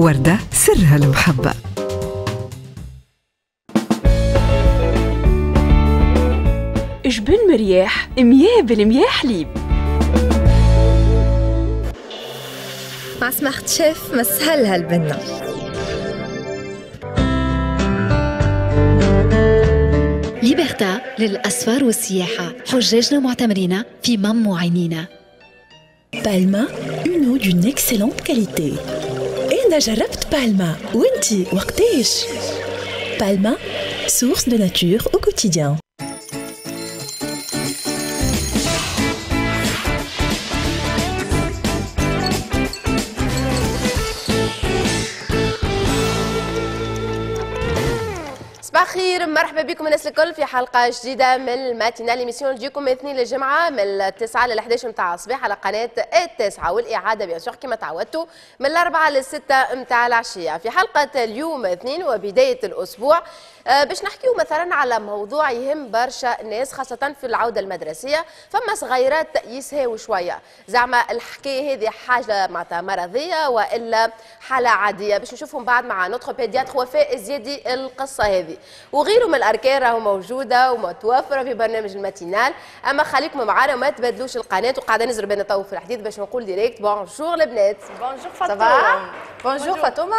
وردة سرها المحبة. جبن مرياح مياه بالمياه حليب مع سماحة شيف مسهلها البنة ليبرتا للأسفار والسياحة. حجاجنا معتمرين في مم وعينينا بالما une eau d'une excellente qualité. أنا جربت بالما وانتي وقتاش بالما source de nature au quotidien. الخير مرحبا بكم الناس الكل في حلقة جديدة من الماتينال émission تجيكم من الاثنين للجمعة من التسعة لل 11 نتاع الصباح على قناة التاسعة والإعادة bien sûr كما تعودتوا من الأربعة للستة نتاع العشية. في حلقة اليوم اثنين وبداية الأسبوع باش نحكيو مثلا على موضوع يهم برشا ناس خاصة في العودة المدرسية. فما صغيرات يسهاو شوية. زعما الحكاية هذه حاجة معناتها مرضية وإلا حالة عادية. باش نشوفهم بعد مع notre pédiatre وفاء الزيادي القصة هذه. وغيره من الأركان راهو موجودة ومتوفرة في برنامج الماتينال. أما خليكم معنا وما تبدلوش القناة. وقاعدة نزرب أنا تو في الحديث باش نقول direct bonjour البنات Bonjour Ça Bonjour, Bonjour Fatoma.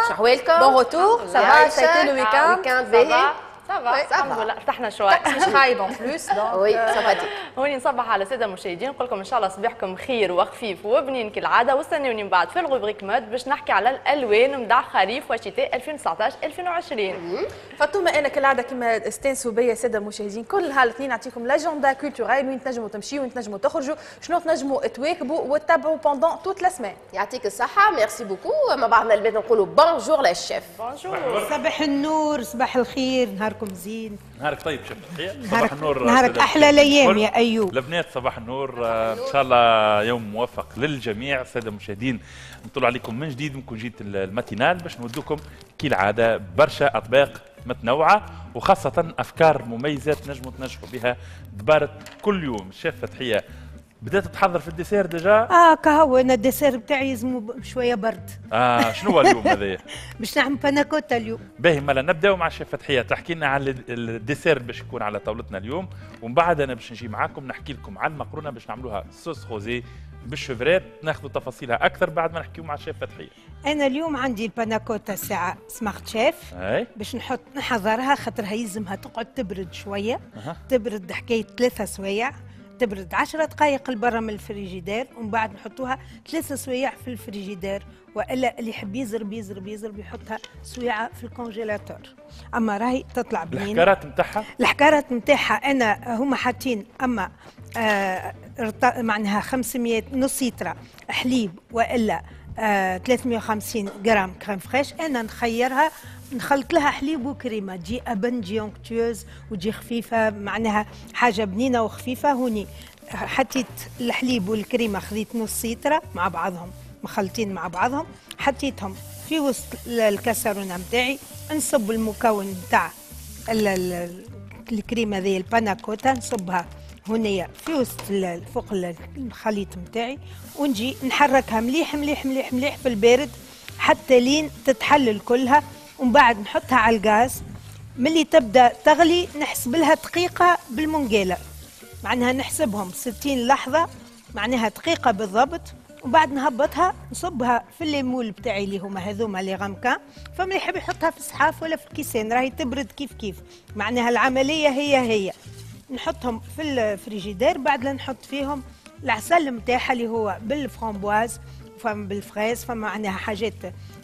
Bon retour. Ça va, ça a été le week-end? week-end الحمد. لله ارتحنا شوي. مش خايب plus. donc, oui sympathique هوني نصبح على الساده المشاهدين. نقول لكم إن شاء الله صباحكم خير وخفيف وبنين كالعادة. واستنوني من بعد في ال rubrique mode باش نحكي على الألوان متاع خريف وشتاء 2019 2020 فاطمه أنا كالعادة كما استانسوا بيا الساده المشاهدين كل نهار الاثنين نعطيكم l'agenda culturel وين تنجموا تمشيوا وين تنجموا تخرجوا شنو تنجموا تواكبوا وتتبعوا pendant toute la semaine يعطيك الصحة. merci beaucoup مع بعضنا البنات نقولوا bonjour للشيف bonjour صباح النور صباح الخير نهاركم زين. نهارك طيب شيف تحية صباح النور نهارك أحلى الأيام الكل. يا أيوب. البنات صباح النور آه، إن شاء الله يوم موفق للجميع. الساده المشاهدين نطلع عليكم من جديد منكم جيت الماتينال باش نودوكم كالعاده برشا أطباق متنوعة وخاصة أفكار مميزه تنجموا تنجحوا بها دبارة كل يوم. الشيف فتحية بدأت تحضر في ال dessert déjà؟ آه كهو أنا ال dessert بتاعي يلزمو ب- شوية برد. آه شنو هو اليوم هذايا باش نعمل باناكوتا اليوم. باهي مالا نبداو مع الشيف فتحية. تحكي لنا على ال- ال dessert باش يكون على طاولتنا اليوم ومن بعد أنا باش نجي معاكم نحكي لكم على المقرونه باش نعملوها sauce rosée بال chevrettes ناخذوا تفاصيلها أكثر بعد ما نحكيو مع الشيف فتحية. أنا اليوم عندي الباناكوتا ساعة سمارت شيف. باش نحط نحضرها خاطرها يلزمها تقعد تبرد شوية. أها. تبرد حكاية ثلاثة سوايع. تبرد عشرة دقائق لبرا من الفريجيدير ومن بعد نحطوها ثلاثة سوايع في الفريجيدير وإلا اللي يحب يزرب يزرب يزرب يحطها سويعه في ال congélateur. أما راهي تطلع بنينة. الحكارات نتاعها الحكارات نتاعها أنا هما حاطين أما آه معناها 500 نص لتر حليب وإلا آه 350 جرام crème fraîche. أنا نخيرها نخلط لها حليب وكريمة. تجي أبن تجي onctueuse وتجي خفيفة معناها حاجة بنينة وخفيفة. هوني حطيت الحليب والكريمة خذيت نص لتر مع بعضهم مخلطين مع بعضهم حطيتهم في وسط ال- الكاسرونة نتاعي نصب المكون نتاع ال- ال- الكريمة ذي الباناكوتا نصبها هنيا في وسط فوق ال- الخليط نتاعي ونجي نحركها مليح مليح مليح مليح في البارد حتى لين تتحلل كلها ومن بعد نحطها على الغاز. ملي تبدأ تغلي نحسب لها دقيقة بالمنقاله معناها نحسبهم 60 لحظة معناها دقيقة بالضبط وبعد نهبطها نصبها في الليمول بتاعي اللي هما هذوما اللي غمكا فما يحب يحطها في الصحاف ولا في الكيسان راهي تبرد كيف كيف. معناها العملية هي هي. نحطهم في الفريجيدير بعد لا نحط فيهم العسل نتاعها اللي هو بالفرامبواز فما بال fraise فما معناها حاجات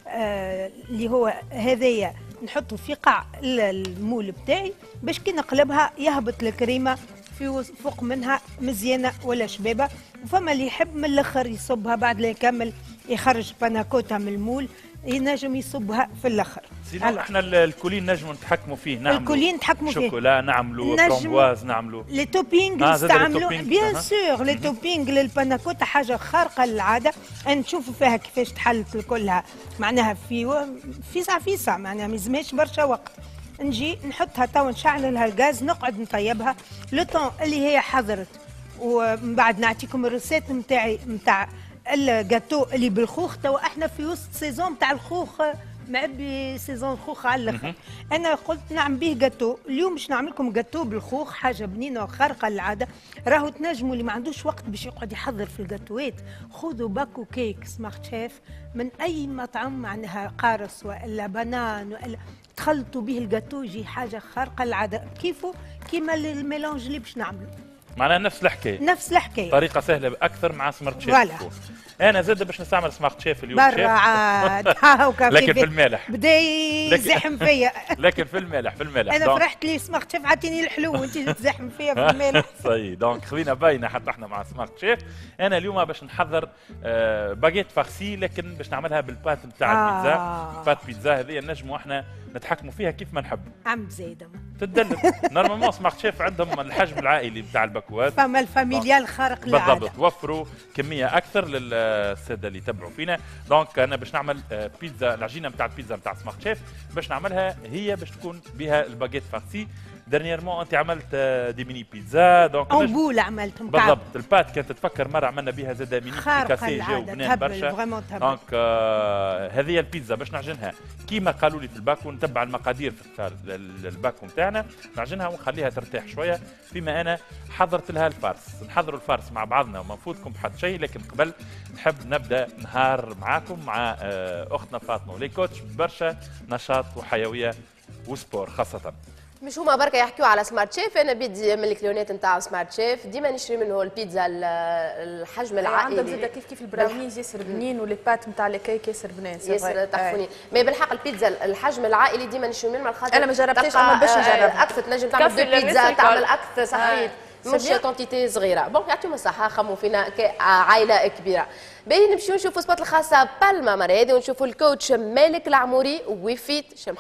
آه اللي هو هذايا. نحطه في قاع ال- ال moule بتاعي باش كي نقلبها يهبط الكريمة في فوق منها مزيانة ولا شبابة. وفما اللي يحب من الآخر يصبها بعد لا يكمل يخرج panna cotta من المول. ينجم يصبها في الآخر. sinon إحنا ال- ال coulis نجموا نتحكموا فيه نعملوا. ال coulis نتحكموا فيه. شوكولا نعملوا فرومبواز نعملوا. les toppings زاد نستعملوا. bien sûr. les toppings لل panna cotta حاجة خارقة للعادة. نشوفوا فيها كيفاش تحلت كلها. معناها في. فيسع فيسع معناها ما يلزمهاش برشا وقت. نجي نحطها تو نشعل لها الغاز نقعد نطيبها. لو اللي هي حضرت. ومن بعد نعطيكم ال recette نتاعي نتاع الجاتو اللي بالخوخ توا إحنا في وسط saison تاع الخوخ معبي saison خوخ على الآخر. أنا قلت نعمل به جاتو اليوم باش نعمل لكم جاتو بالخوخ حاجة بنينة وخارقة للعادة. راهو تنجموا اللي ما عندوش وقت باش يقعد يحضر في ال gâteauات خذوا باكو cake Smart Chef من أي مطعم معناها قارص وإلا بنان وإلا تخلطوا به الجاتو يجي حاجة خارقة للعادة. كيفو؟ كيما ال mélange اللي باش نعمله معناها نفس الحكاية. نفس الحكاية. طريقة سهلة أكثر مع Smart voilà. أنا زاد باش نستعمل Smart Chef اليوم برا. عاد. لكن في. المالح. بدا يزحم فيا. لكن في المالح في المالح. أنا فرحت لي Smart Chef عطيني الحلو وأنت تزحم فيا في المالح. صحيح. donc خلينا باينة حتى إحنا مع Smart Chef. أنا اليوم باش نحضر آه، baguette farcie لكن باش نعملها بال pâte نتاع آه. البيتزا. pâte بيتزا هذه نجموا إحنا نتحكموا فيها كيف ما نحب. عم زايدة. تدلل. normalement Smart Chef عندهم الحجم العائلي بتاع الباكوات. فما ال familial خارق للعاده بالضبط. وفروا كمية أكثر للساده اللي يتبعوا فينا. donc أنا باش نعمل آه، بيتزا العجينة نتاع البيتزا نتاع Smart Chef باش نعملها هي باش تكون بها ال baguette farcie. dernièrement أنت عملت آه، des mini pizzas. donc on نجم- boules عملتهم كعب بالضبط. ال pâte كانت تتفكر مرة عملنا بها زاد ميني كاسي جاو بنان برشا. donc آه هذه البيتزا باش نعجنها. كيما قالوا لي في الباكو نتبع المقادير في الت- ال- الباكو نتاعنا نعجنها ونخليها ترتاح شوية. فيما أنا حضرت لها ال farce. نحضروا ال farce مع بعضنا وما نفوتكم بحد شيء لكن قبل نحب نبدأ نهار معاكم مع آه أختنا فاطمة ولي coach برشا نشاط وحيوية و sport خاصة. مش هما بركة يحكيوا على سمارت شيف. أنا بيدي من الكليونات نتاع Smart Chef. ديما نشري منه البيتزا ال- الحجم عندهم زاد العائلي. كيف كيف البراونيز ياسر بنين واللي pâte نتاع الكيك ياسر بنان سي ياسر. تحفوني ما بالحق البيتزا الحجم العائلي ديما نشري منه. الخاطر أنا ما جربتش، أما باش آه، نجربها. أكثر تنجم تعمل deux pizzas. تعمل أكثر صحيح. آه. مش. quantité صغيرة. bon يعطيهم الصحة خموا فينا كعائله كبيرة. باهي نمشيو نشوفوا spot الخاصة بالما هذه ونشوفوا ال coach مالك العموري و Fit Show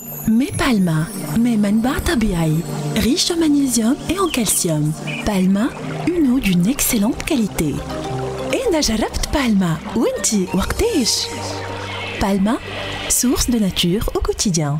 محضر مي بالما مي منبع طبيعي riche en magnésium et en calcium. Palma, une eau d'une excellente qualité. أنا جربت بالما وانتي وقتاش؟ Palma, source de nature au quotidien.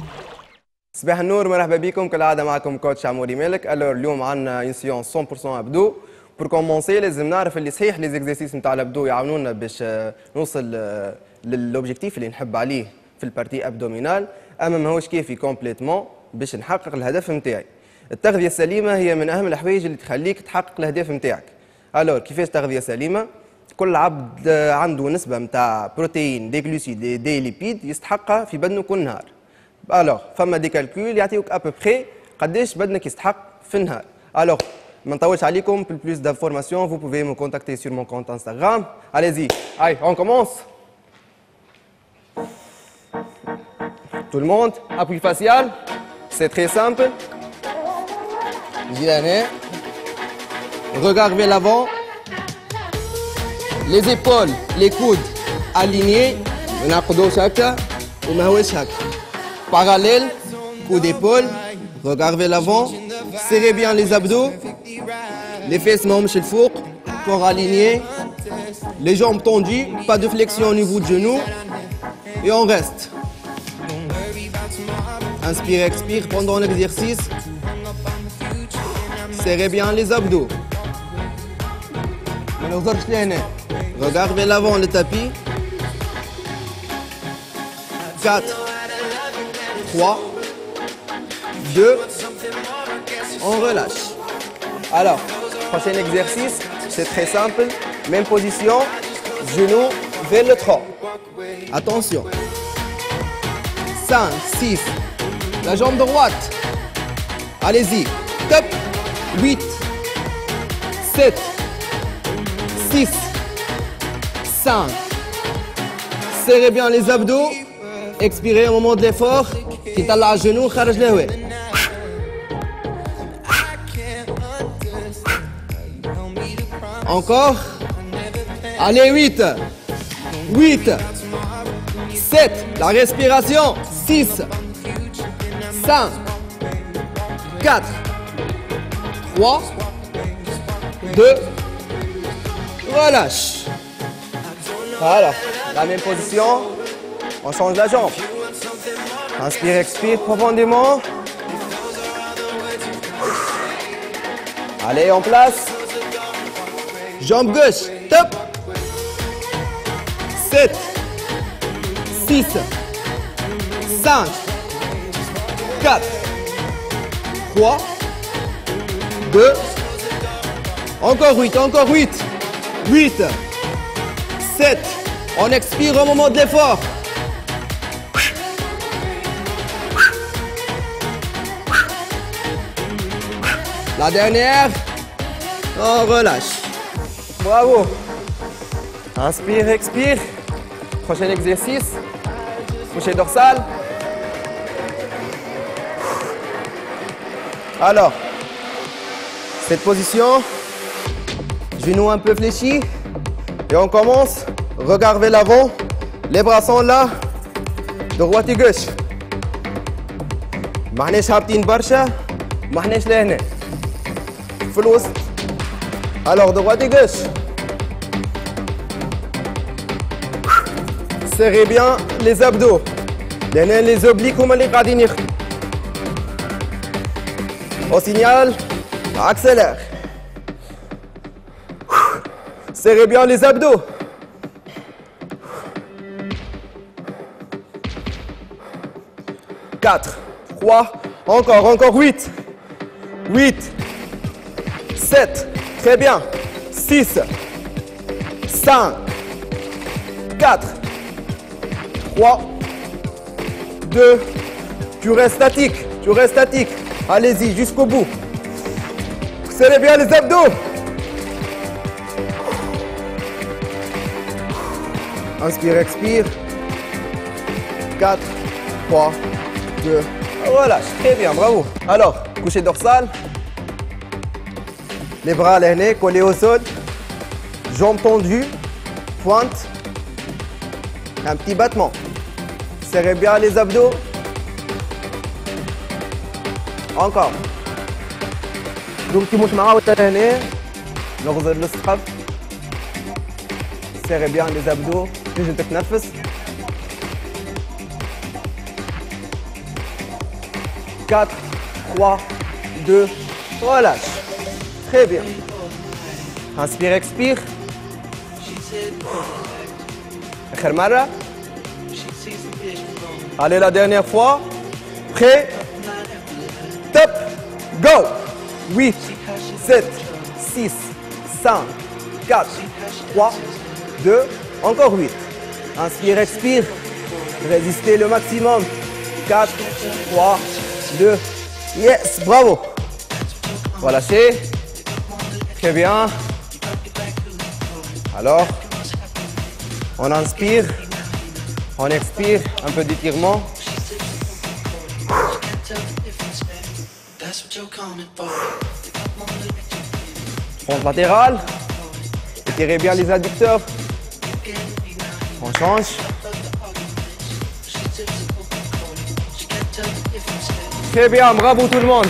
صباح النور مرحبا بكم كالعادة معكم coach عموري مالك alors اليوم عندنا une séance 100% abdos pour commencer لازم نعرف اللي صحيح les exercices نتاع ال abdos يعاونونا باش آه، نوصل آه، ل l'objectif اللي نحب عليه في ال partie abdominale اما ماهوش كافي complètement باش نحقق الهدف نتاعي. التغذية السليمة هي من أهم الحوايج اللي تخليك تحقق الأهداف نتاعك. alors كيفاش تغذية سليمة كل عبد عنده نسبة نتاع protéines des glucides des, lipides يستحقها في بدنه كل نهار. alors فما des calculs يعطيوك ابوبخي قداش بدنك يستحق في النهار. alors ما نطولش عليكم pour plus d'informations vous pouvez me contacter sur mon compte Instagram. Allez-y. Allez on Tout le monde, appui facial, c'est très simple. Gilané. Regard vers l'avant. Les épaules, les coudes alignés. Parallèle, coup d'épaule, regard vers l'avant. Serrez bien les abdos. Les fesses même chez le four. Corps aligné. Les jambes tendues, pas de flexion au niveau du genou. Et on reste. Inspire, expire pendant l'exercice, serrez bien les abdos. Regard vers l'avant le tapis. 4, 3, 2, on relâche. Alors, prochain exercice, c'est très simple. Même position, genou vers le tronc. Attention. 5, 6, la jambe droite. Allez-y. Top. 8, 7, 6, 5. Serrez bien les abdos. Expirez au moment de l'effort. Qui t'as à genoux. Encore. Allez, 8, 8, 7. La respiration, 6. 5, 4, 3, 2, relâche. Voilà, la même position, on change la jambe. Inspire, expire profondément. Allez, en place. Jambe gauche, top. 7, 6, 5, 3, 2, encore 8, encore 8, 8, 7, on expire au moment de l'effort. La dernière, on relâche. Bravo. Inspire, expire. Prochain exercice. Coucher dorsal. Alors, cette position, genoux un peu fléchis. Et on commence. Regard vers l'avant. Les bras sont là. Droite et gauche. معناش هابطين برشا معناش لهنا في الوسط alors droite et gauche serrez bien les abdos لهنا les obliques هما اللي قاعدين يخدموا au signal accélère. Serrez bien les abdos. Quatre, trois, encore, encore huit, huit, sept, très bien, six, cinq, quatre, trois, deux, tu restes statique, tu restes statique. Allez-y jusqu'au bout. Serrez bien les abdos. Inspire, expire. 4, 3, 2, relâche. Très bien, bravo. Alors, coucher dorsal. Les bras les nez collés au sol. Jambes tendues. Pointe. Un petit battement. Serrez bien les abdos Encore. دمتي مش معاودة هنا نغزر السحب serrez bien les abdos تنجم تتنفس 4 3 2 relâche très bien inspire expire آخر مرة allez la dernière fois prêt top Go! 8 7 6 5 4 3 2 encore 8 inspire expire. Résistez le maximum. 4 3 2 yes bravo. Relâchez très bien. Alors on inspire on expire un peu d'étirement Pompe latérale. Étirez bien les adducteurs. On change. Très bien, bravo tout le monde.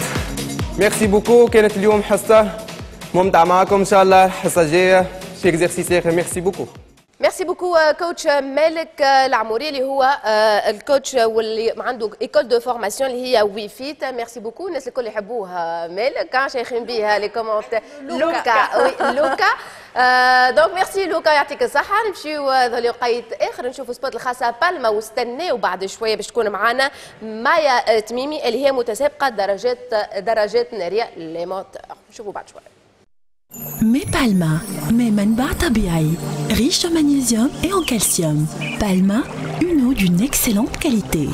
Merci beaucoup. كانت اليوم حصة ممتعة معكم إن شاء الله الحصة الجاية في اكزرسيس آخر. ميرسي بوكو. merci beaucoup coach مالك العموري اللي هو ال coach واللي عنده école de formation اللي هي We Fit merci beaucoup الناس الكل يحبوه مالك شايخين بها لي كومونتير لوكا وي لوكا دونك ميرسي لوكا يعطيك الصحة نمشيو ذا وقيت آخر نشوفوا سبوت الخاصة بالما واستناو بعد شوية باش تكون معنا مايا تميمي اللي هي متسابقة درجات درجات نارية لي موتور نشوفوا بعد شوية Mais Palma, mais منبع طبيعي, riche en magnésium et en calcium. Palma, une eau d'une excellente qualité.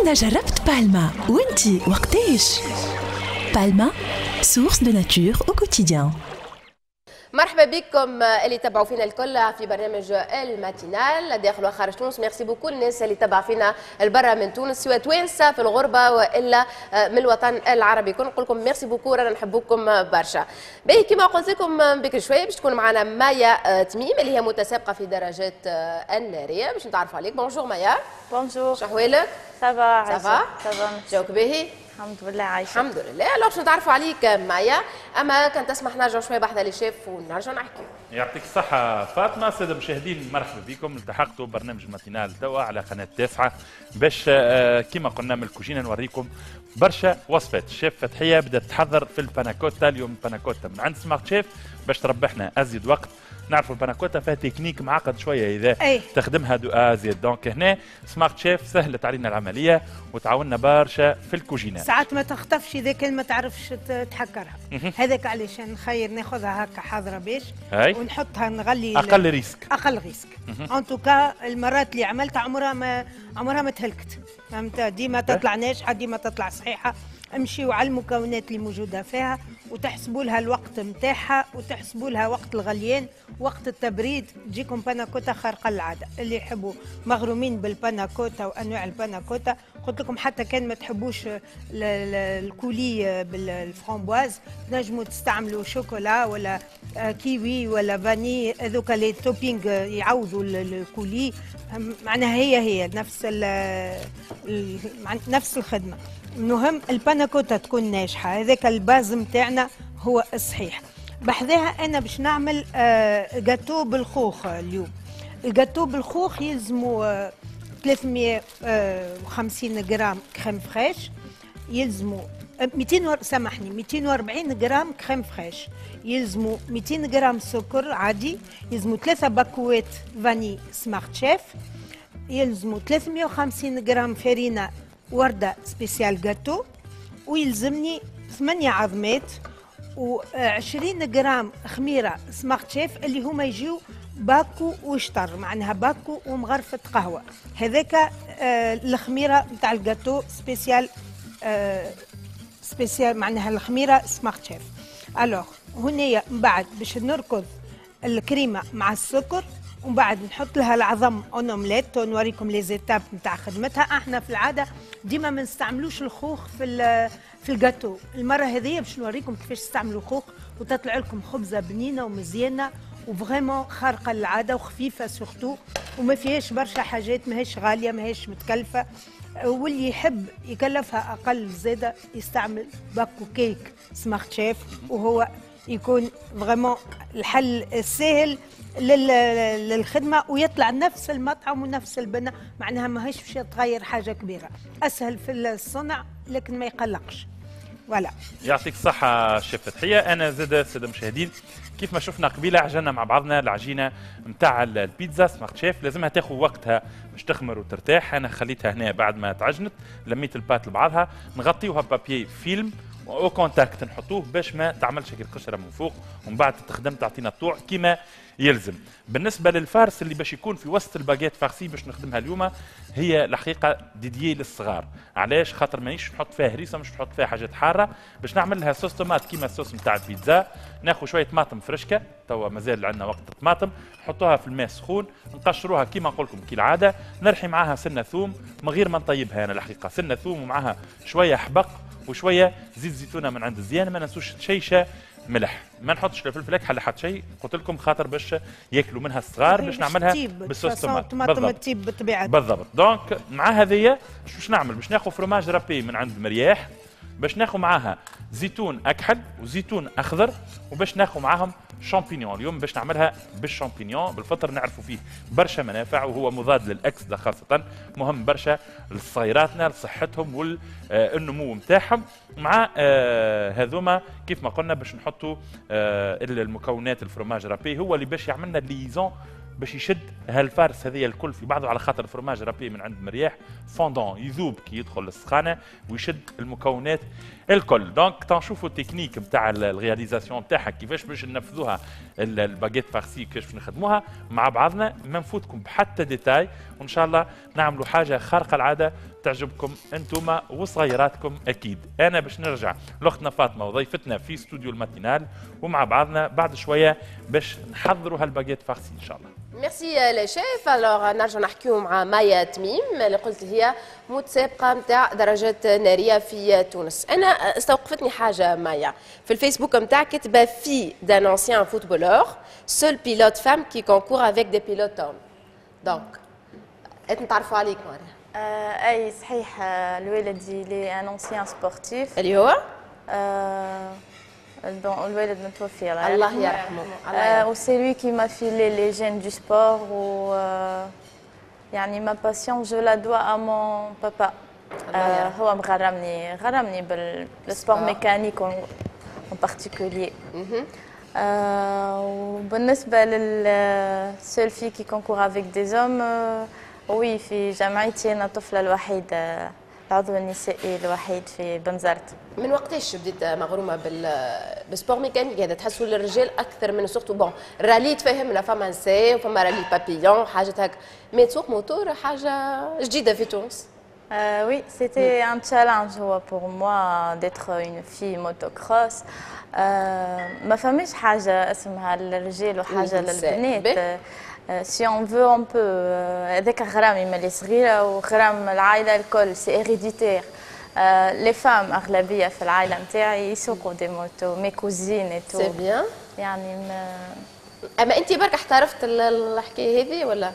أنا جربت بالما وانتي وقتاش؟ Palma, source de nature au quotidien. مرحبا بكم اللي تبعوا فينا الكل في برنامج الماتينال. داخل وخارج تونس. merci beaucoup. الناس اللي تبع فينا البرا من تونس سواء توانسة في الغربة وإلا من الوطن العربي. كل نقول لكم merci beaucoup. رانا نحبوكم برشا. باهي كما قلت لكم بكري شوية باش تكون معنا مايا تميم اللي هي متسابقة في درجات النارية. باش نتعرفوا عليك. bonjour مايا. bonjour شحوالك ça va ça va ça va جوك باهي. الحمد لله عايشة. الحمد لله. alors باش نتعرفوا عليك مايا أما كان تسمح نرجع شوية بحث اللي شاف ونرجع نحكي يعطيك الصحة. فاطمة سادة المشاهدين مرحبا بكم. التحقتوا برنامج ماتينال توا على قناة تاسعة باش آه، كما قلنا من الكوجينة نوريكم برشا وصفات. الشيف فتحية بدأت تحضر في الباناكوتا اليوم الباناكوتا من عند سمارت شيف باش تربحنا أزيد وقت. نعرفوا الباناكوتا فيها تكنيك معقد شوية إذا أي. تخدمها de A à Z donc هنا سمارت شيف سهلت علينا العملية وتعاوننا برشا في الكوجينات ساعات ما تخطفش إذا كان ما تعرفش تحكرها. هذاك علاش نخير ناخذها هكا حاضرة باش. ونحطها نغلي أقل risque. أقل risque. en tout cas المرات اللي عملتها عمرها ما عمرها ما تهلكت فهمت ديما تطلع ناجحة ديما تطلع صحيحة امشيوا على المكونات اللي موجودة فيها وتحسبوا لها الوقت نتاعها وتحسبوا لها وقت الغليان وقت التبريد. تجيكم باناكوتا خارقة العاده اللي يحبوا مغرومين بالباناكوتا وأنواع الباناكوتا قلت لكم حتى كان ما تحبوش ال- ال- ال coulis بال framboise. تنجموا تستعملوا شوكولا ولا kiwi ولا vanille هذوك les toppings يعوضوا ال- ال coulis. معناها هي هي نفس نفس الخدمة. المهم الباناكوتا تكون ناجحة. هذاك ال base نتاعنا هو الصحيح بحذاها أنا باش نعمل آه، جاتو بالخوخ اليوم. الجاتو بالخوخ يلزموا آه، 350 جرام crème fraîche. يلزموا آه، 200 ور- سامحني 240 جرام crème fraîche. يلزموا 200 جرام سكر عادي. يلزموا ثلاثة باكوات vanille سمارت شيف. يلزموا 350 جرام فرينة وردة spécial gâteau ويلزمني 8 عظمات و20 جرام خميرة سمارت شيف اللي هما يجيو باكو وشطر معناها باكو ومغرفة قهوة. هذاك آه الخميرة نتاع ال gâteau spécial آه spécial معناها الخميرة سمارت شيف alors هنايا من بعد باش نركض الكريمة مع السكر ومن بعد نحط لها العظم en omelette ونوريكم les étapes نتاع خدمتها. أحنا في العادة ديما ما نستعملوش الخوخ في في الجاتو المرة هذه باش نوريكم كيفاش تستعملوا خوخ وتطلع لكم خبزة بنينة ومزيانة و vraiment خارقة للعادة وخفيفة surtout وما فيهاش برشا حاجات ماهيش غالية ماهيش متكلفة. واللي يحب يكلفها أقل زاده يستعمل باكو كيك سمارت شيف وهو يكون فريمون الحل السهل لل- للخدمة ويطلع نفس المطعم ونفس البناء معناها ماهيش باش تغير حاجة كبيرة. أسهل في الصنع لكن ما يقلقش. ولا يعطيك الصحة شيف فتحية أنا زاد السادة المشاهدين كيف ما شفنا قبيلة عجلنا مع بعضنا العجينة متاع البيتزا سمارت شيف لازمها تاخذ وقتها باش تخمر وترتاح. أنا خليتها هنا بعد ما تعجنت لميت ال pâte لبعضها نغطيوها papier film. au contact نحطوه باش ما تعملش هيك القشره من فوق ومن بعد تخدم تعطينا الطوع كيما يلزم. بالنسبة لل farce اللي باش يكون في وسط ال baguette farcie باش نخدمها اليوم هي الحقيقة dédiée للصغار. علاش؟ خاطر مانيش نحط فيها هريسة مش نحط فيها حاجات حارة. باش نعمل لها sauce tomate كيما الصوص نتاع البيتزا. ناخذ شوية طماطم فرشكة توا مازال عندنا وقت الطماطم. نحطوها في الماء سخون نقشروها كيما نقول لكم كالعادة. نرحي معاها سنة ثوم من غير ما نطيبها أنا الحقيقة. سنة ثوم ومعاها شوية حبق وشوية زيت زيتونة من عند الزيان ما ننسوش شيشه ملح. ما نحطش لا فلفل اكحل حتى شيء. قلت لكم خاطر باش ياكلوا منها الصغار باش نعملها بال sauce tomate طماطم. بالضبط. بالضبط. donc مع هذيا شو باش نعمل؟ باش ناخذ fromage râpé من عند مرياح باش ناخذ معاها زيتون أكحل وزيتون أخضر وباش ناخذ معاهم champignons. اليوم باش نعملها بال champignons بالفطر نعرفوا فيه برشا منافع وهو مضاد للاكسده خاصة. مهم برشا لصغيراتنا لصحتهم والنمو نتاعهم مع آه، هذوما كيف ما قلنا باش نحطوا آه، المكونات ال fromage râpé هو اللي باش يعملنا liaison باش يشد هال farce هذيا الكل في بعضه على خاطر ال fromage râpé من عند مرياح فوندون يذوب كي يدخل السخانه ويشد المكونات الكل. donc تنشوفوا التكنيك نتاع ال réalisation نتاعها كيفاش باش ننفذوها ال- ال baguette farcie كيفاش باش نخدموها مع بعضنا. ما نفوتكم بحتى détail وإن شاء الله نعملوا حاجة خارقة العادة تعجبكم أنتم وصغيراتكم أكيد. أنا باش نرجع لأختنا فاطمة وضيفتنا في استوديو الماتينال ومع بعضنا بعد شوية باش نحضروا هال baguette farcie إن شاء الله. merci le chef alors نرجع نحكيو مع مايا تميم اللي قلت هي متسابقه نتاع دراجات ناريه في تونس أنا استوقفتني حاجة مايا في الفيسبوك نتاعك كاتبه fille d'un ancien footballeur seule pilote femme qui concourt avec des pilotes hommes donc نتعرفوا عليك مايا آه أي صحيح آه، الوالد اللي un ancien sportif اللي هو؟ آه الوالد متوفي الله الله يرحمه الله آه يرحمه. و c'est lui qui m'a filé les gènes du sport و آه، يعني passion je la dois à mon papa. الله آه. هو مغرمني غرمني بال sport. mécanique en particulier. Euh, وبالنسبة لل seule fille qui concourt avec des oui في جامعتي أنا الطفلة الوحيدة العضو النسائي الوحيد في بنزرت من وقتاش بديت مغرومة بال بال sport mécanique هذا تحسوا للرجال أكثر من surtout bon rallye تفهمنا فما نساء وفما rallye Papillon حاجة هكا mais تسوق موتور حاجة جديدة في تونس Euh, oui, c'était un challenge pour moi d'être une fille motocross. Euh, ما فماش حاجة اسمها للرجال وحاجة. للبنات. On veut, on peut. euh, هذاك غرامي ملي صغيرة وغرام العائلة الكل c'est héréditaire. les femmes أغلبية في العائلة نتاعي يسوقوا des motos mes cousines et tout c'est bien يعني ما اما انت برك احترفت ال- الحكاية هذه ولا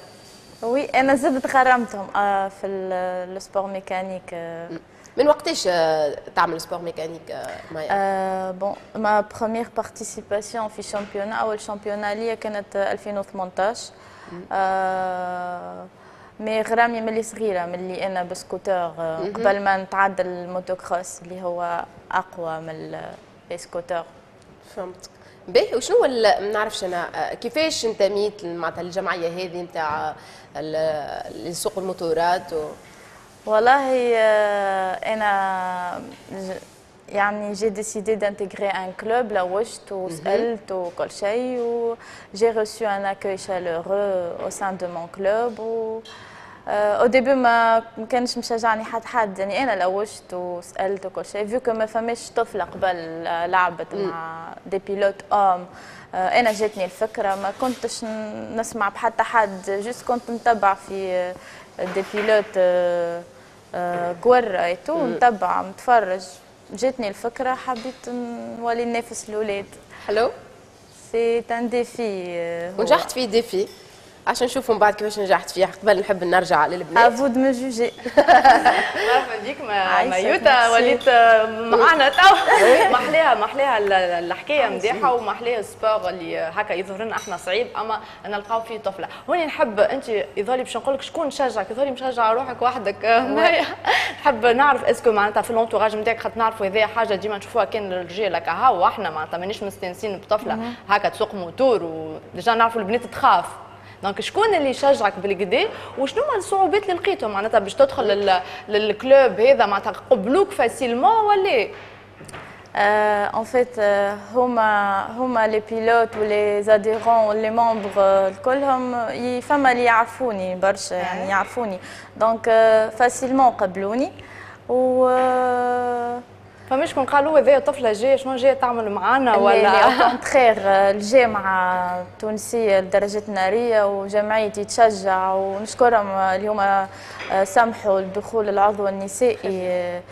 oui أنا زدت غرامتهم آه، في ال sport mécanique. من وقتاش آه، تعمل sport mécanique آه، مايا؟ bon ma première participation في championnat أول championnat ليا كانت 2018 آه، mais غرامي ملي صغيرة ملي أنا بسكوتر آه،. قبل ما نتعدى الموتوكروس اللي هو أقوى من السكوتر. فهمت. باهي وشنو ال- ما نعرفش أنا كيفاش انتميت معناتها الجمعية هذه نتاع ال- اللي يسوقوا الموتورات و... والله آه، أنا يعني j'ai décidé d'intégrer un club لوجت وسالت وكل شيء et j'ai reçu un accueil chaleureux au sein de mon club et au début ما كانش مشجعني حد حد يعني أنا لوجت وسالت وكل شيء vu que ما فماش طفلة قبل آه، لعبت مع des pilotes آه، أنا جاتني الفكرة ما كنتش نسمع بحتى حد juste كنت نتبع في آه، des pilotes تو مم. نتبع نتفرج. جاتني الفكرة حبيت نولي ننافس الأولاد. حلو c'est un défi ونجحت فيه défi. عشان نشوفوا من بعد كيفاش نجحت فيه قبل نحب نرجع للبنات. à vous de me juger مرحبا بيك ميوتا. وليت معنا تو محليها محليها ال- الحكاية مديحة ومحليها ال sport اللي هكا يظهر لنا إحنا صعيب أما نلقاو فيه طفلة. هوني نحب أنت يظهر لي باش نقول لك شكون شجعك؟ يظهر لي مشجعه روحك وحدك. نحب نعرف est-ce que معناتها في ال entourage نتاعك خاطر نعرفوا هذه حاجة ديما نشوفوها كان الرجال هكا هاو إحنا معناتها مانيش مستانسين بطفلة. هكا تسوق موتور و déjà نعرفوا البنات تخاف. donc شكون اللي يشجعك بالكدا وشنو هما الصعوبات اللي لقيتهم معناتها باش تدخل لل- لل club هذا معناتها قبلوك facilement ولا en fait هما هما les pilotes و les adhérents و les membres كلهم ي- فما اللي يعرفوني برشا يعني يعرفوني. donc facilement قبلوني. و فماش كون قالوا هذه طفله جاية شنو جاية تعمل معانا ولا؟ au contraire الجامعة التونسية للدراجات النارية وجمعيتي تشجع ونشكرهم اليوم آه، سمحوا الدخول العضو النسائي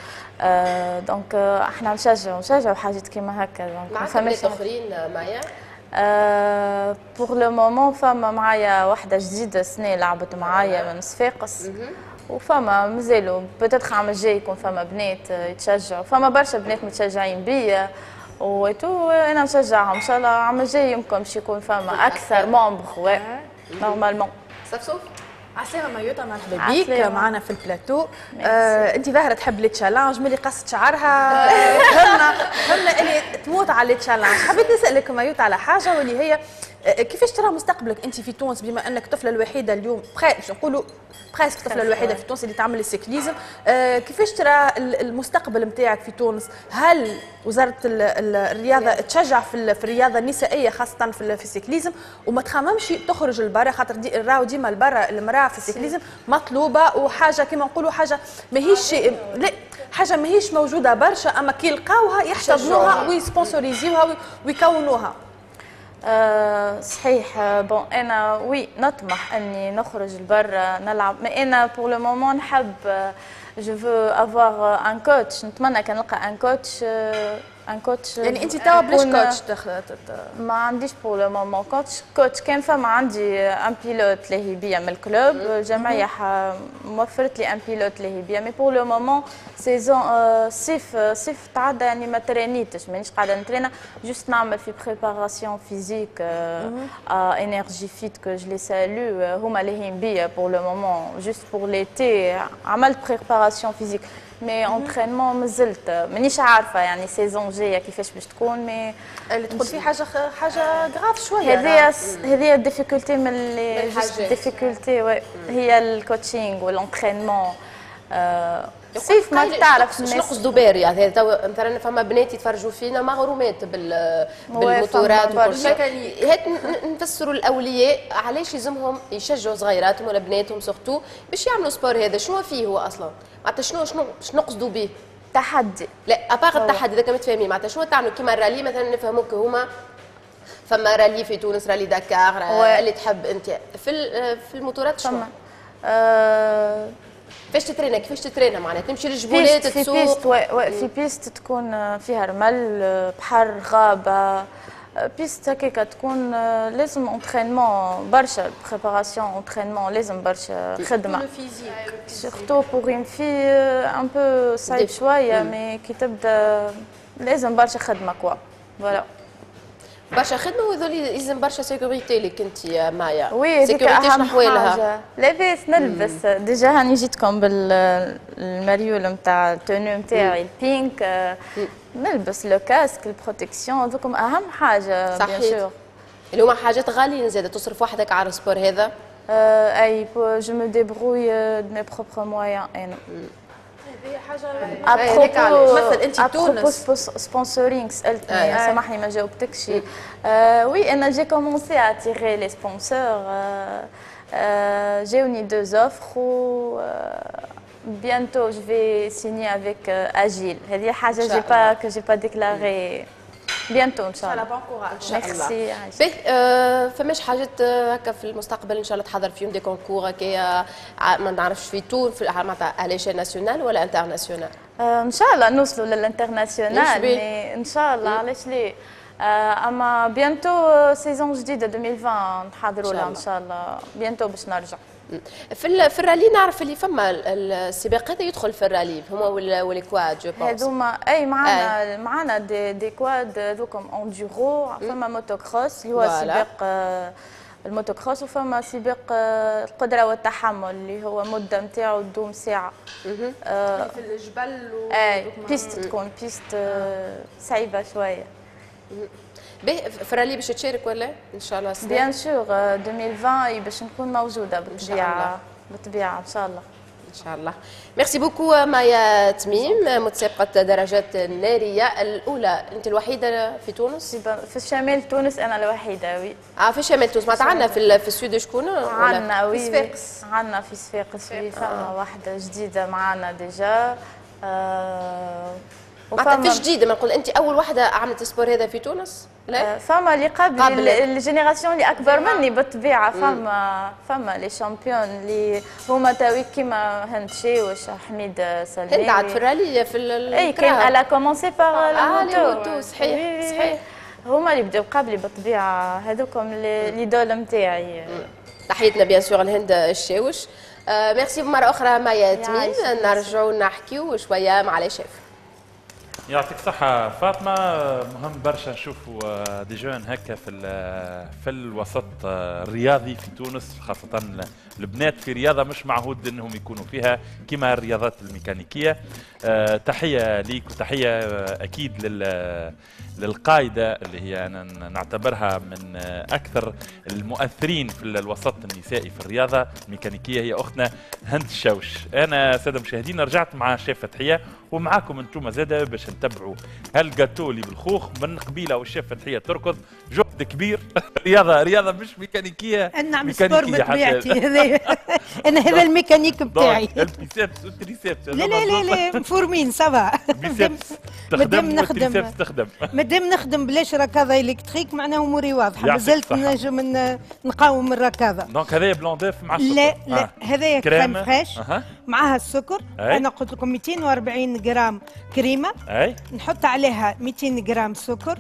آه، donc آه، إحنا نشجعوا نشجعوا حاجات كيما هكا donc ما فماش اخرين آه، مايا pour le moment فما معايا واحدة جديدة سنة لعبت معايا من صفاقس. وفما مازالوا. peut-être عام الجاي يكون فما بنات آه، يتشجعوا. فما برشا بنات متشجعين بيا. وتو أنا نشجعهم. إن شاء الله عام الجاي يمكن باش يكون فما أكثر membres normalement صفصوف عسلامة ميوتا مرحبا. بيك. معنا في البلاتو. آه انت ظاهرة تحب les challenges ملي قصت شعرها آه، فهمنا فهمنا اللي تموت على les challenges حبيت نسألك ميوتا على حاجة واللي هي آه، كيفاش ترى مستقبلك انت في تونس؟ بما انك الطفلة الوحيدة اليوم باش نقولوا presque الطفلة الوحيدة في تونس اللي تعمل ال cyclisme آه كيفاش ترى ال- المستقبل نتاعك في تونس؟ هل وزارة ال- ال- الرياضة تشجع في ال- في الرياضة النسائية خاصة في ال- في ال cyclisme؟ وما تخممش تخرج لبرا خاطر دي راهو ديما لبرا المرأة في ال cyclisme مطلوبة وحاجة كما نقولوا حاجة ماهيش لا حاجة ماهيش موجودة برشا أما كي يلقاوها يحتضنوها. ويسبونسوريزيوها وي- ويكونوها. آه، صحيح آه، bon أنا oui نطمح أني نخرج لبرا نلعب mais أنا pour le moment نحب je veux avoir un coach نتمنى كان نلقى un coach un coach يعني أنت توا بلاش coach تخ- ت- ما عنديش pour le moment coach coach كان فما عندي un pilote لاهي بيا من ال club الجمعيه موفرت لي un pilote لاهي بيا mais pour le moment saison صيف صيف تعدى يعني ما ترينيتش مانيش قاعدة نترينا juste نعمل في préparation physique Energy Fit que je les salue هما لاهي بيا pour le moment juste pour l'été عملت préparation physique mais entraînement مازلت مانيش عارفه يعني saison جاية كيفاش باش تكون mais اللي تقول فيه حاجة حاجة grave شوية هذه هذه ال difficulté من الحاجات. ال difficulté هي ال coaching وال entraînement سيف ما تعرف شنو نقصدوا باري يعني تو مثلا فما بنات يتفرجوا فينا مغرومات بال بالموتورات وكل شيء. ن- نفسروا الأولياء علاش يلزمهم يشجعوا صغيراتهم ولا بناتهم surtout باش يعملوا sport هذا. شنو فيه هو أصلا؟ معناتها شنو شنو شنو نقصدوا به؟ تحدي. لا أباغ. التحدي اذا كما تفهمي معناتها شنو تعملوا؟ كيما ال rallye مثلا نفهموك هما. فما rallye في تونس rallye دكار Ouais. اللي تحب أنت. في في الموتورات شنو؟ آه، كيفاش تترينا كيفاش تترينا معناها؟ تمشي للجبل ولا piste في تسوق piste oui في piste تكون فيها رمل بحر غابة. piste هكاك تكون لازم entraînement برشا préparation entraînement لازم برشا خدمة. surtout pour une fille un peu صعيب مم. mais كي تبدأ لازم برشا خدمة quoi voilà برشا خدمة وهذول يلزم برشا sécurité اللي كنت يا مايا. oui sécurité شنو حوالها لاباس نلبس déjà هاني جيتكم بالمريول نتاع ال tenue نتاعي ال pink. نلبس لو casque ال protection هذوكم أهم حاجة صحيح اللي هما حاجات غاليين زادة تصرف وحدك على ال sport هذا. أي جو me débrouille de mes propres moyens أنا هذه حاجة. مثل انت تونس. sponsoring سالتني أي. سامحني ما جاوبتكش. آه، oui أنا j'ai commencé à attirer les sponsors جاوني deux offres و bientôt je vais signer avec euh, Agile. هذه حاجة إن شاء j'ai pas que j'ai pas déclaré bientôt إن شاء الله. بون كوراج إن شاء الله. ميرسي آه، فماش حاجات آه، هكا في المستقبل إن شاء الله تحضر فيهم des concours هكايا ع- ما نعرفش في تون في معناتها على شيء national ولا international آه، إن شاء الله نوصلوا لل international إن شاء الله. علاش ليه آه، أما bientôt saison جديدة 2020 نحضروا إن شاء لها إن الله. شاء الله. bientôt باش نرجع. في في ال rallye نعرف اللي فما ال- ال- السباق هذا يدخل في الرالي هما ولا ولا quad je pense هذوما أي معانا معانا des, des quads هذوكم enduro فما موتو كروس اللي هو. سباق آه، الموتو كروس وفما سباق آه، القدرة والتحمل اللي هو مدة نتاعو تدوم ساعة. آه، في الجبل و أي piste تكون piste آه، صعيبة شوية. في ال rallye باش تشارك ولا؟ إن شاء الله السنة؟ bien sûr 2020 باش نكون موجودة. بالطبيعة. بالطبيعة إن شاء الله. إن شاء الله. merci beaucoup مايا تميم متسابقة درجات النارية الأولى. أنت الوحيدة في تونس؟ في شمال تونس أنا الوحيدة oui. آه في شمال تونس. معناتها عندنا في في ال sud شكون؟ عندنا oui. في صفاقس. عندنا في صفاقس oui. فما واحدة جديدة معنا déjà. آه معناتها وفما في جديده ما نقول أنت أول واحدة عملت ال sport هذا في تونس؟ لا؟ آه، فما اللي قبل قبل. ال génération اللي أكبر مني بالطبيعة. فما فما les champions اللي هما تاوي كيما هند شاوش حميد سلمي. انت عاد في الرالي في إي كان. الا كومونسي باغ آه، لا لي موتو، صحيح، صحيح. هما اللي بداو قبلي بالطبيعة. هذوكم لي دول نتاعي تحياتنا بيان سور لهند الشاوش. آه ميرسي. مرة أخرى مايا تميم. نرجعوا نحكيو شوية مع لي شيف. يعطيك الصحة فاطمة مهم برشا نشوفوا آه، دي جون هكا في ال- في الوسط آه، الرياضي في تونس خاصة ال- البنات في رياضة مش معهود إنهم يكونوا فيها كما الرياضات الميكانيكية. آه، تحية ليك وتحية آه، أكيد لل للقايدة اللي هي أنا ن- نعتبرها من آه، أكثر المؤثرين في ال- الوسط النسائي في الرياضة الميكانيكية هي أختنا هند الشوش أنا سادة المشاهدين رجعت مع شيف فتحية ومعاكم أنتم زادة باش نتبعوا هالجاتو اللي بالخوخ من قبيلة والشيف فتحية تركض. جهد كبير. رياضة رياضة مش ميكانيكية. أنا نعمل sport بطبيعتي أنا هذا الميكانيك بتاعي. donc ال biceps وال triceps. لا لا لا لا. مفورمين ça va مادام نخدم. تخدم. مادام نخدم بلاش ركاضة électrique معناها أموري واضحة. مازلت. نجم نقاوم الركاضة. دونك هذايا بلون ديف مع السكر. لا لا. آه. هذايا crème fraîche. معاها السكر. أنا قلت لكم 240 جرام كريمة. نحط عليها 200 جرام سكر.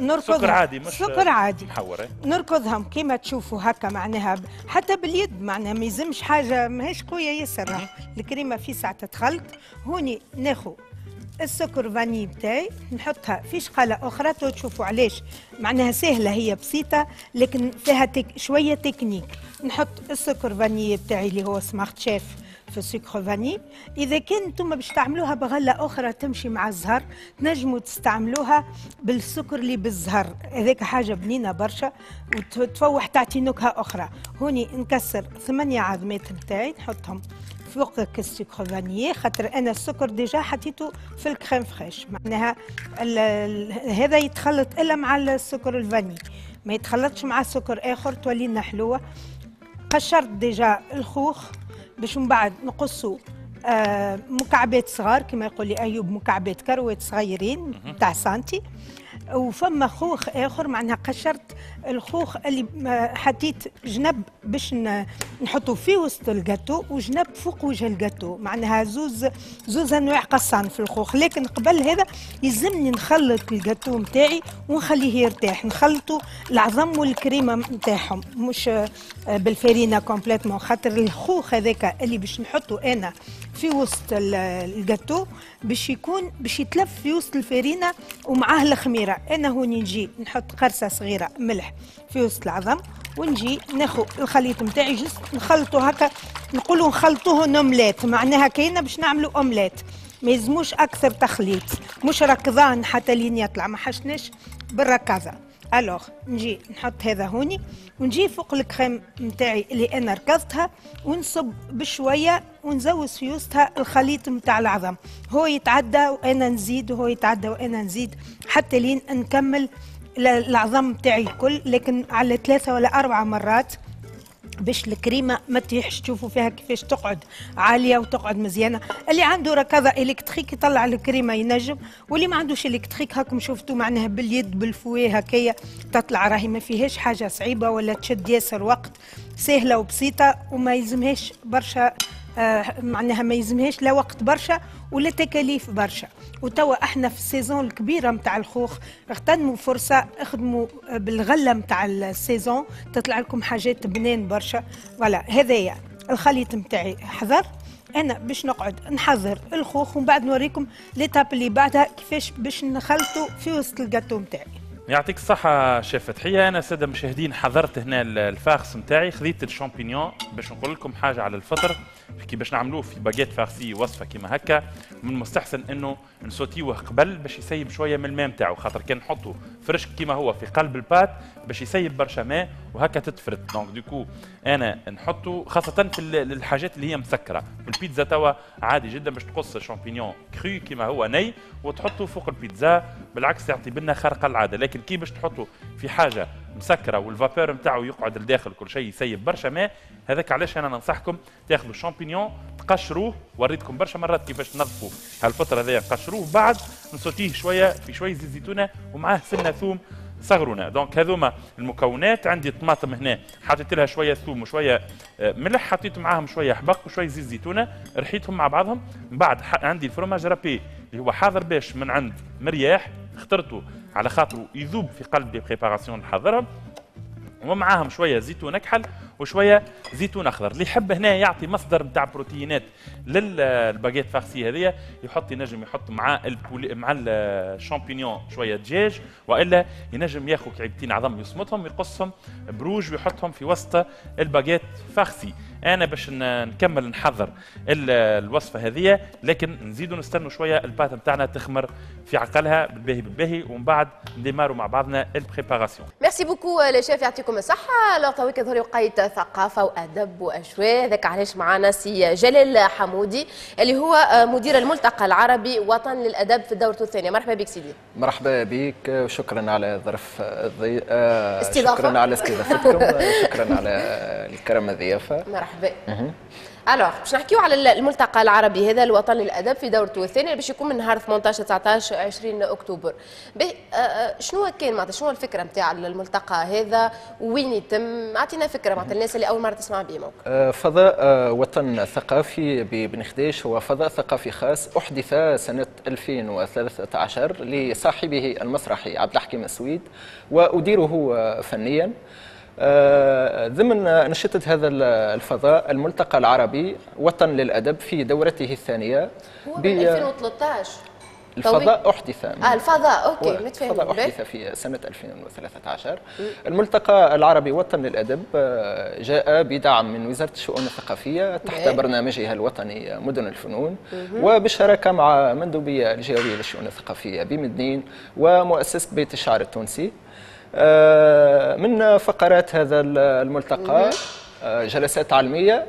نركضها سكر عادي مش سكر عادي. محور أي. نركضهم كما تشوفوا هكا معناها. ب- حتى باليد معناها ما يلزمش حاجة ماهيش قوية ياسر. الكريمة في ساعة تتخلط. هوني ناخذ السكر vanillé بتاعي نحطها في شقالة أخرى. تو تشوفوا علاش. معناها سهلة هي بسيطة لكن فيها تك شوية تكنيك. نحط السكر vanillé بتاعي اللي هو سمارت شيف. في السكر vanillé إذا كان أنتم باش تعملوها بغلة أخرى تمشي مع الزهر تنجموا تستعملوها بالسكر اللي بالزهر. هذاك حاجة بنينة برشا وتفوح تعطي نكهة أخرى. هوني نكسر ثمانية عظمات نتاعي نحطهم فوق السكر vanillé خاطر أنا السكر déjà حطيته في ال crème fraîche. معناها هذا يتخلط إلا مع السكر ال vanillé ما يتخلطش مع سكر آخر تولي لنا حلوة. قشرت déjà الخوخ باش من بعد نقصوا آه مكعبات صغار كما يقول لي أيوب مكعبات كروات صغيرين تاع سانتي. وفما خوخ آخر معناها قشرت الخوخ اللي حطيت جنب باش نحطه في وسط الجاتو وجنب فوق وجه الجاتو معناها زوز زوز انواع قصان في الخوخ. لكن قبل هذا يلزمني نخلط الجاتو نتاعي ونخليه يرتاح. نخلطه العظم والكريمة نتاعهم مش آه، بالفرينة complètement. خاطر الخوخ هذاك اللي باش نحطه أنا في وسط الجاتو باش يكون باش يتلف في وسط الفرينة ومعاه الخميرة. أنا هوني نجي نحط قرصة صغيرة ملح في وسط العظم ونجي ناخذ الخليط نتاعي juste نخلطه هكا نقولوا نخلطوه اومليت معناها كاينة باش نعملوا اومليت ما يلزموش أكثر تخليط. مش ركضان حتى لين يطلع ما حشناش بالركازه الوغ نجي نحط هذا هوني ونجي فوق الكريم نتاعي اللي أنا ركضتها ونصب بشوية ونزوز في وسطها الخليط نتاع العظم. هو يتعدى وأنا نزيد وهو يتعدى وأنا نزيد حتى لين نكمل العظم نتاعي الكل لكن على ثلاثة ولا أربع مرات باش الكريمة ما تيحش تشوفوا فيها كيفاش تقعد عالية وتقعد مزيانة. اللي عنده ركضة électrique يطلع الكريمة ينجم واللي ما عندوش électrique هاكم شفتوا معناها باليد بال fouet هكايا تطلع راهي ما فيهاش حاجة صعيبة ولا تشد ياسر وقت سهلة وبسيطة وما يلزمهاش برشا معناها ما يلزمهاش لا وقت برشا ولا تكاليف برشا. وتوا إحنا في ال saison الكبيرة نتاع الخوخ اغتنموا فرصة اخدموا بالغلة نتاع ال saison تطلع لكم حاجات بنان برشا. voilà هذايا الخليط نتاعي حضر. أنا باش نقعد نحضر الخوخ ومن بعد نوريكم l'étape اللي بعدها كيفاش باش نخلطه في وسط الجاتو نتاعي يعطيك الصحة شيف فتحية. أنا سادة المشاهدين حضرت هنا ال farce نتاعي خذيت الشامبينيون. باش نقول لكم حاجة على الفطر. كي باش نعملوه في baguette farcie وصفة كيما هكا من المستحسن إنه نsautيوه قبل باش يسيب شوية من الماء نتاعو خاطر كان نحطه frais كيما هو في قلب ال pâte باش يسيب برشا ماء وهكا تتفرد. donc du coup أنا نحطه خاصة في الحاجات اللي هي مسكرة. في البيتزا توا عادي جدا باش تقص ال champignon cru كيما هو ني وتحطه فوق البيتزا بالعكس يعطي بنا خارقة العادة. لكن كي باش تحطه في حاجة مسكرة وال vapeur نتاعو يقعد لداخل كل شيء يسيب برشا ماء. هذاك علاش أنا ننصحكم تاخذوا شامبينيون تقشروه وريتكم برشا مرات كيفاش تنظفوا هالفترة هذيا قشروه بعد نسوتيه شوية في شوية زيت زيتونة ومعاه سنة ثوم صغرونا. donc هذوما المكونات عندي طماطم هنا حطيت لها شوية ثوم وشوية آه، ملح حطيت معاهم شوية حبق وشوية زيت زيتونة رحيتهم مع بعضهم. من بعد عندي ال fromage râpé اللي هو حاضر باش من عند مرياح اخترته. على خاطر يذوب في قلب les préparations نحضرها ومعاهم شوية زيتون أكحل وشوية زيتون أخضر. اللي يحب هنا يعطي مصدر نتاع بروتينات لل baguette farcie هذيا يحط ينجم يحط مع ال poulet مع الشامبينيون شوية دجاج وإلا ينجم ياخذ كعبتين عظم يصمتهم يقصهم بروج ويحطهم في وسط ال baguette farcie أنا باش نكمل نحضر الوصفة هذه لكن نزيدوا نستنوا شوية ال pâte نتاعنا تخمر في عقلها بالباهي بالباهي ومن بعد نديماروا مع بعضنا ال préparation. merci beaucoup les chefs يعطيكم الصحة. لو تويكا ظهرلي وقت ثقافة وأدب وأجواء. ذاك علاش معنا سي جلال حمودي اللي هو مدير الملتقى العربي وطن للأدب في الدورة الثانية. مرحبا بك سيدي. مرحبا بك وشكرا على ظرف الضي... استضافة. شكرا على استضافتكم شكرا على الكرم الضيافة. مرحبا. الوغ باش نحكيو على الملتقى العربي هذا الوطني للأدب في دورته الثانية باش يكون من نهار 18 19 20 أكتوبر. آه، آه، شنو كان معناتها شنو الفكرة نتاع الملتقى هذا؟ وين يتم؟ أعطينا فكرة معناتها الناس اللي أول مرة تسمع به آه، فضاء وطن ثقافي ببن خديش. هو فضاء ثقافي خاص أحدث سنة 2013 لصاحبه المسرحي عبد الحكيم السويد وأديره فنيا. آه، ضمن أنشطة هذا الفضاء الملتقى العربي وطن للأدب في دورته الثانية هو ب 2013 الفضاء أحدث. آه الفضاء. أوكي الفضاء أحدث في سنة 2013 الملتقى العربي وطن للأدب آه، جاء بدعم من وزارة الشؤون الثقافية تحت. برنامجها الوطني مدن الفنون وبالشراكة مع مندوبية الجهوية للشؤون الثقافية بمدنين ومؤسسة بيت الشعر التونسي. آه، من فقرات هذا الملتقى آه، جلسات علمية.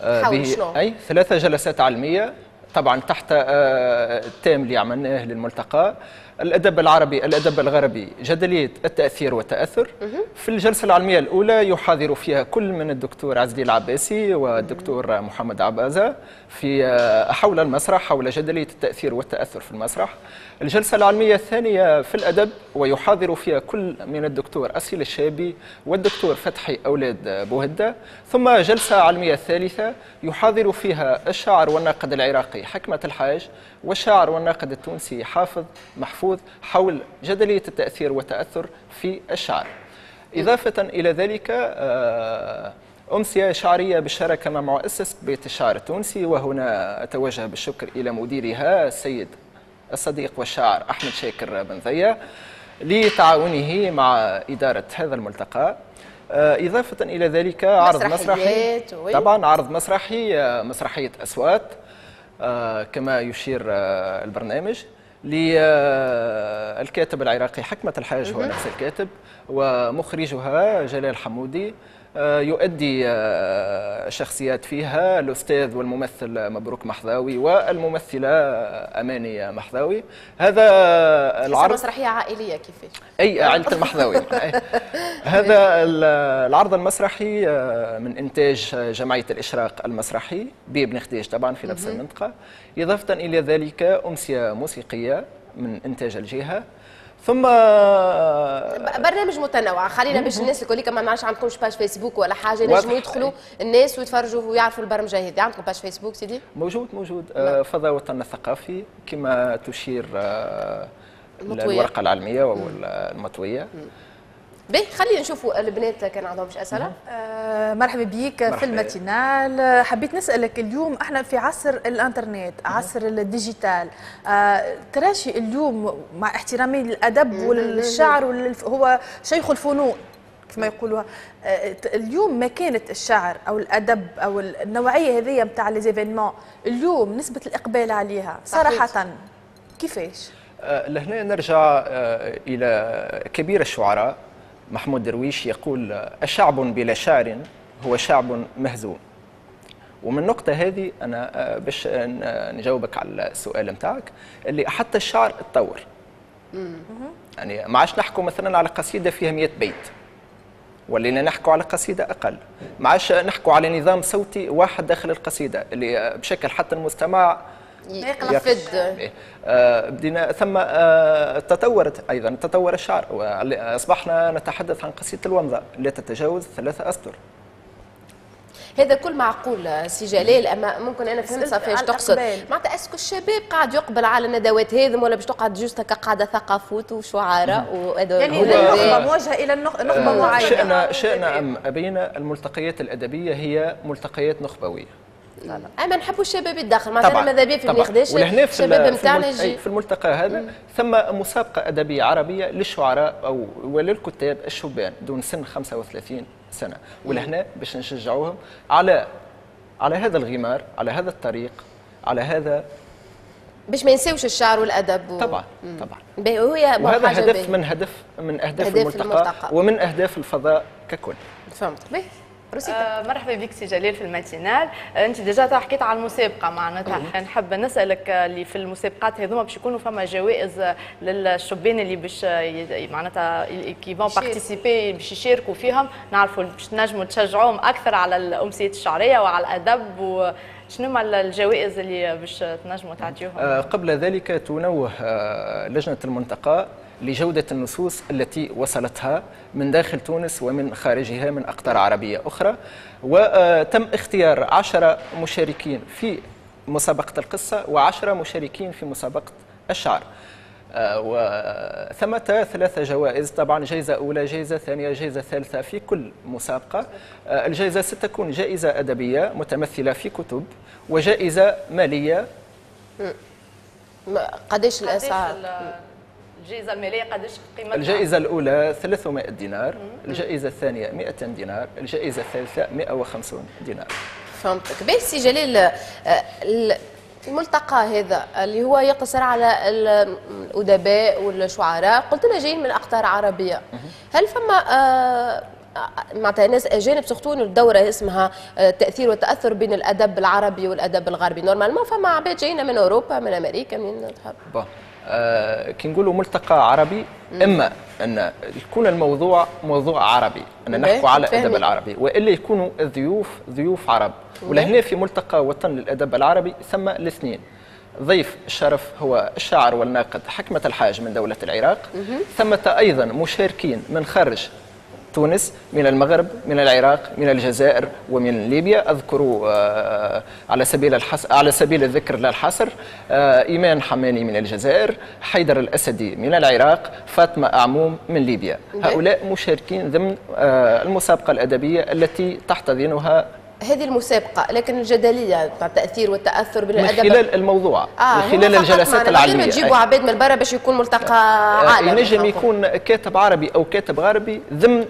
آه، به- شنو؟ أي ثلاثة جلسات علمية طبعا تحت آه، التام اللي عملناه للملتقى الأدب العربي الأدب الغربي جدلية التأثير والتأثر. في الجلسة العلمية الأولى يحاضر فيها كل من الدكتور عزدي العباسي والدكتور محمد عبازة في آه، حول المسرح حول جدلية التأثير والتأثر في المسرح. الجلسة العلمية الثانية في الأدب ويحاضر فيها كل من الدكتور أسيل الشابي والدكتور فتحي أولاد بوهدة. ثم جلسة علمية ثالثة يحاضر فيها الشاعر والناقد العراقي حكمة الحاج والشاعر والناقد التونسي حافظ محفوظ حول جدلية التأثير والتأثر في الشعر. إضافة إلى ذلك آه، أمسية شعرية بالشراكة مع مؤسسة بيت الشعر التونسي وهنا أتوجه بالشكر إلى مديرها السيد الصديق والشاعر أحمد شاكر بن ذية لتعاونه مع إدارة هذا الملتقى آه، إضافة إلى ذلك عرض مسرحي. طبعا عرض مسرحي آه، مسرحية أسوات آه، كما يشير البرنامج للكاتب العراقي حكمة الحاج هو نفس الكاتب ومخرجها جلال حمودي يؤدي آه، شخصيات فيها الأستاذ والممثل مبروك محذاوي والممثلة أماني محذاوي. هذا العرض مسرحية عائلية كيفاش؟ أي عائلة المحذاوي. أي. هذا ال- العرض المسرحي آه، من إنتاج جمعية الإشراق المسرحي ببني خداش طبعا في نفس المنطقة. إضافة إلى ذلك أمسية موسيقية من إنتاج الجهة. ثم برنامج متنوع. خلينا باش الناس الكل ما معلش عندكمش page فيسبوك ولا حاجة واضح. ينجموا يدخلوا الناس ويتفرجوا ويعرفوا البرمجة هذه. عندكم page فيسبوك سيدي؟ موجود موجود. آه، فضاء وطننا الثقافي كما تشير آه،. الورقة العلمية والمطويه باهي خلينا نشوفوا البنات كان عندهمش أسئلة. آه، مرحبا بيك في مرحبا. ال Matinale آه، حبيت نسألك اليوم إحنا في عصر الإنترنت عصر ال digital. آه، تراشي اليوم مع احترامي للأدب وللشعر وللف... هو شيخ الفنون كما يقولوها. آه، اليوم مكانة الشعر أو الأدب أو النوعية هذه نتاع les événements اليوم نسبة الإقبال عليها. صراحة. كيفاش؟ آه، لهنا نرجع آه، إلى كبير الشعراء. محمود درويش يقول آه، أشعب بلا شعر هو شعب مهزوم. ومن النقطة هذه أنا آه، باش ن- نجاوبك على السؤال نتاعك اللي حتى الشعر اتطور يعني ما عادش نحكوا مثلا على قصيدة فيها 100 بيت ولينا نحكوا على قصيدة أقل. ما عادش نحكوا على نظام صوتي واحد داخل القصيدة اللي آه، بشكل حتى المستمع يقلفد إيه. آه، بدينا ثم آه، تطورت أيضا تطور الشعر واصبحنا نتحدث عن قصيدة الومضه لا تتجاوز ثلاثة أسطر. هذا كل معقول سي جلال. أما ممكن أنا فهمت صفاش تقصد. معناتها est-ce que الشباب قاعد يقبل على الندوات هذم ولا باش تقعد juste هكا قاعدة ثقافات وشعراء وهذول يعني النخبة موجهة إلى النخ- نخبة آه، معينة. شئنا شئنا أم أبينا الملتقيات الأدبية هي ملتقيات نخبوية. أما نحبوا الشباب يتدخل. معناتها ماذا بيا في في الشباب نتاعنا يجي في الملتقى هذا ثم مسابقة أدبية عربية للشعراء أو وللكتاب الشبان دون سن 35 سنة. ولهنا باش نشجعوهم على على هذا الغمار على هذا الطريق على هذا باش ما ينساوش الشعر والأدب و... طبعا طبعا. وهي وهذا هدف باهية. من هدف من أهداف الملتقى, الملتقى. ومن أهداف الفضاء ككل. فهمت. روسيتا آه، مرحبا بك سي جلال في ال Matinale. آه، انت déjà حكيت على المسابقه معناتها. نحب نسألك آه، اللي في المسابقات هذوما باش يكونوا فما جوائز آه، للشبان اللي باش معناتها qui vont participer باش يشاركوا فيهم. نعرفوا باش تنجموا تشجعوهم أكثر على الامسيات الشعرية وعلى الأدب. وشنو هما الجوائز اللي باش تنجموا تعطيوهم آه، قبل ذلك تنوه آه، لجنة المنتقى لجودة النصوص التي وصلتها من داخل تونس ومن خارجها من أقطار عربية أخرى. وتم اختيار عشرة مشاركين في مسابقة القصة وعشرة مشاركين في مسابقة الشعر. آه، وثمة ثلاثة جوائز طبعا جائزة أولى جائزة ثانية جائزة ثالثة في كل مسابقة. آه، الجائزة ستكون جائزة أدبية متمثلة في كتب وجائزة مالية. قداش الإسعار؟ الجائزة المالية قداش قيمتها؟ الجائزة الأولى 300 دينار، الجائزة الثانية 200 دينار، الجائزة الثالثة 150 دينار. فهمتك. باهي سي جليل آه، الملتقى هذا اللي هو يقتصر على الأدباء والشعراء. قلت لنا جايين من أقطار عربية. هل فما آه، معناتها ناس أجانب سختون الدورة اسمها آه، والتاثر بين الأدب العربي والأدب الغربي؟ نورمالمون فما عباد جايين من أوروبا من أمريكا من تحب آه كي نقولوا ملتقى عربي إما أن يكون الموضوع موضوع عربي أن نحكوا على الأدب العربي وإلا يكونوا الضيوف ضيوف عرب. ولهنا في ملتقى وطن للأدب العربي ثم الاثنين. ضيف الشرف هو الشاعر والناقد حكمة الحاج من دولة العراق. ثمة أيضا مشاركين من خارج تونس من المغرب من العراق من الجزائر ومن ليبيا. أذكر آه، على سبيل الحس... على سبيل الذكر لا الحصر آه، إيمان حماني من الجزائر حيدر الأسدي من العراق فاطمة أعموم من ليبيا. هؤلاء مشاركين ضمن آه، المسابقة الأدبية التي تحتضنها هذه المسابقة لكن الجدلية تاع التأثير والتأثر بالأدب من خلال الموضوع آه من خلال الجلسات العلمية. ما تجيبوا عباد من برا باش يكون ملتقى عالمي. ينجم يكون كاتب عربي أو كاتب غربي ضمن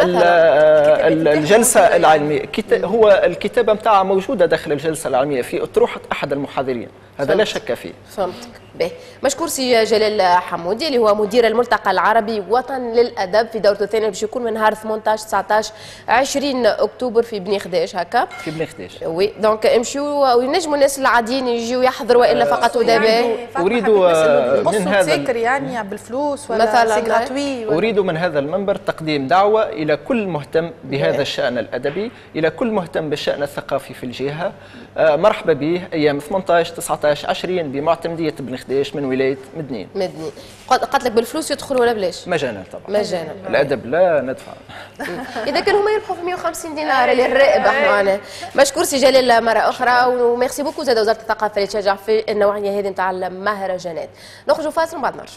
الجلسة العلمية. هو الكتابة نتاعها موجودة داخل الجلسة العلمية في أطروحة أحد المحاضرين. هذا لا شك فيه. فهمتك. باهي. مشكور سي جلال حمودي اللي هو مدير الملتقى العربي وطن للأدب في دورته الثانية باش يكون من نهار 18 19 20 أكتوبر في بني خداش هكا. في بني خداش oui donc امشوا وينجموا الناس العاديين يجيوا يحضروا والا آه، فقط ادباء أريد من هذا يعني بالفلوس ولا مثلا أريد من هذا المنبر تقديم دعوة إلى كل مهتم بهذا الشأن الأدبي إلى كل مهتم بالشأن الثقافي في الجهة. آه، مرحبا به أيام 18 19 20 بمعتمديه بن خديش من ولاية مدنين مدنين قالت لك بالفلوس يدخلوا ولا بلاش؟ مجانا طبعا. مجانا. الأدب لا ندفع. إذا كانوا هما يربحوا في 150 دينار اللي الرابح معنا. مشكور سي جلال مرة أخرى و merci beaucoup زاد وزارة الثقافة اللي تشجع في النوعية هذه نتاع المهرجانات. نخرجوا فاصل وبعد نرجع.